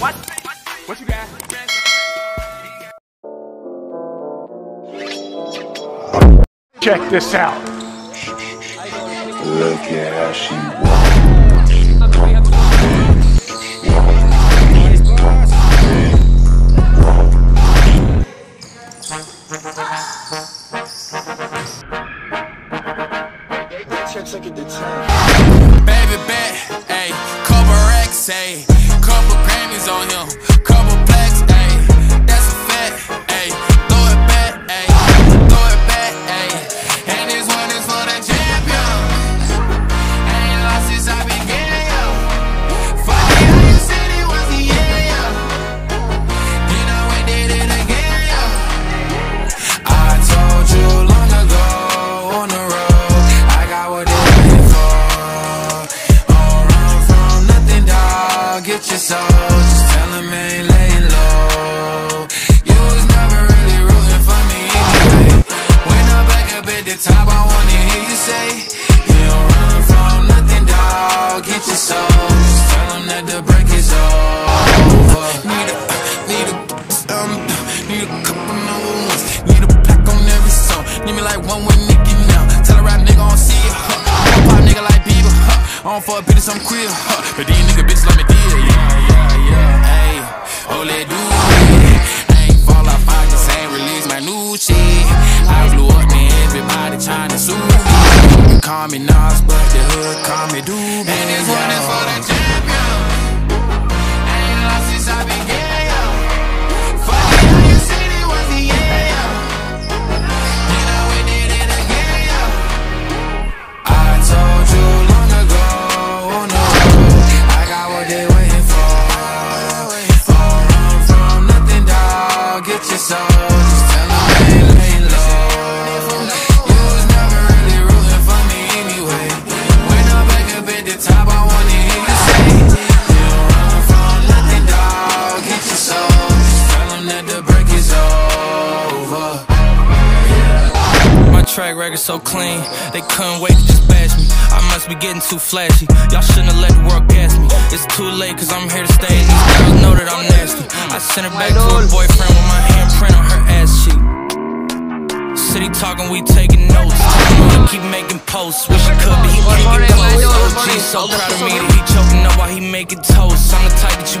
What? What you got? Check this out. Look at how she walk. Baby bet, ayy, couple racks, ayy, couple On him, couple blacks, ayy, that's a fact, ayy, throw it back, ayy, throw it back, ayy, and this one is for the champion. Ain't lost since I began, yo. Fuck it, how you said it was the end, yo. You know we did it again, yo. I told you long ago on the road, I got what they waiting for. Don't run from nothing, dog. Get your soul, ain't laying low. You was never really rooting for me anyway. When I'm back up at the top, I wanna hear you say, You don't run from nothing, dog. Get your soul, just tell 'em that the break is over. Need a, need a, um, need a couple number ones. Need a plaque on every song. Need me like one with Nicki now. Tell a rap nigga I don't see it, huh? I'm pop nigga like Bieber, huh? I don't fuck bitches, I'm queer, huh? But these nigga bitches let me yeah, yeah, for record so clean, they couldn't wait to just bash me. I must be getting too flashy. Y'all shouldn't have let the world gas me. It's too late, cause I'm here to stay. And these girls know that I'm nasty. I sent her back to her boyfriend with my handprint on her ass cheek. City talking, we taking notes. I keep making posts. Wish he could, but he can't get close. OG so proud of me that he choking up while he making toast. I'm the type that you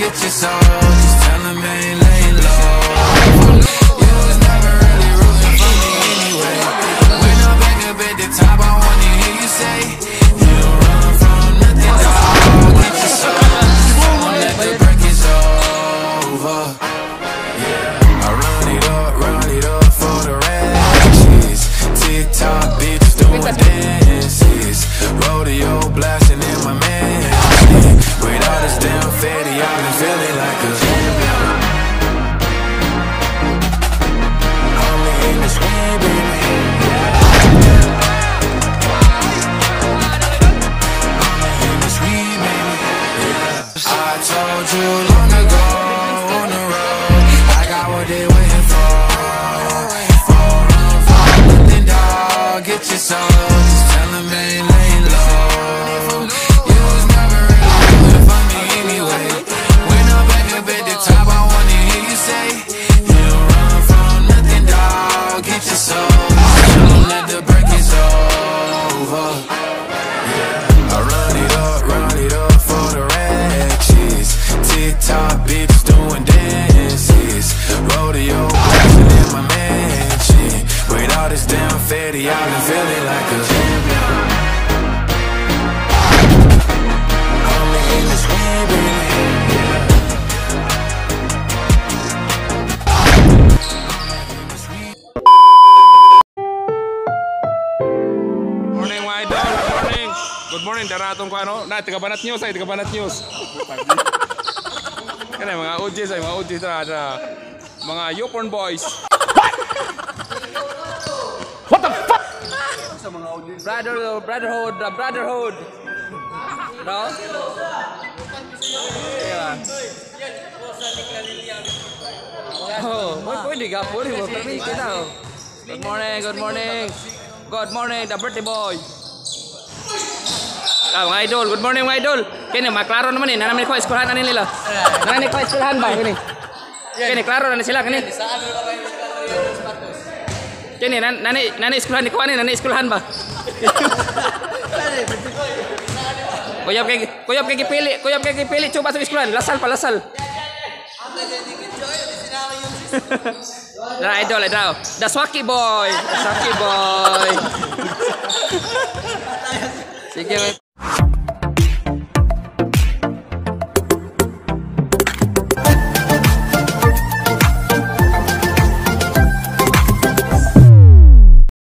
Get your soul, just tell 'em ain't dog. rin, daratong ko ano. Na, taga Banat News ay, taga Banat News. Kaya mga OJs ay, mga OJs na, na mga Yoporn boys. What? What the fuck? Sa mga OJs. Brother, brotherhood, uh, brotherhood. No? Yeah. Oh, pwede ka, pwede mo. Permit kita. Good morning, good morning. Good morning, the birthday boy. Ah, mga idol, good morning mga idol. Kini, maklaro naman eh, nanamin ko eskwelahan na nila. Nanamin ko eskwelahan ba, kini? Kini, klaro na sila, kini. Kini, nan nani, nani eskwelahan ni nani eskwelahan ba? Kuyap kay kuyap kay gipili, kuyap kay gipili coba sa eskwelahan, lasal pa lasal. Nah, idol, idol. The Swaki boy. The Swaki boy. Sige,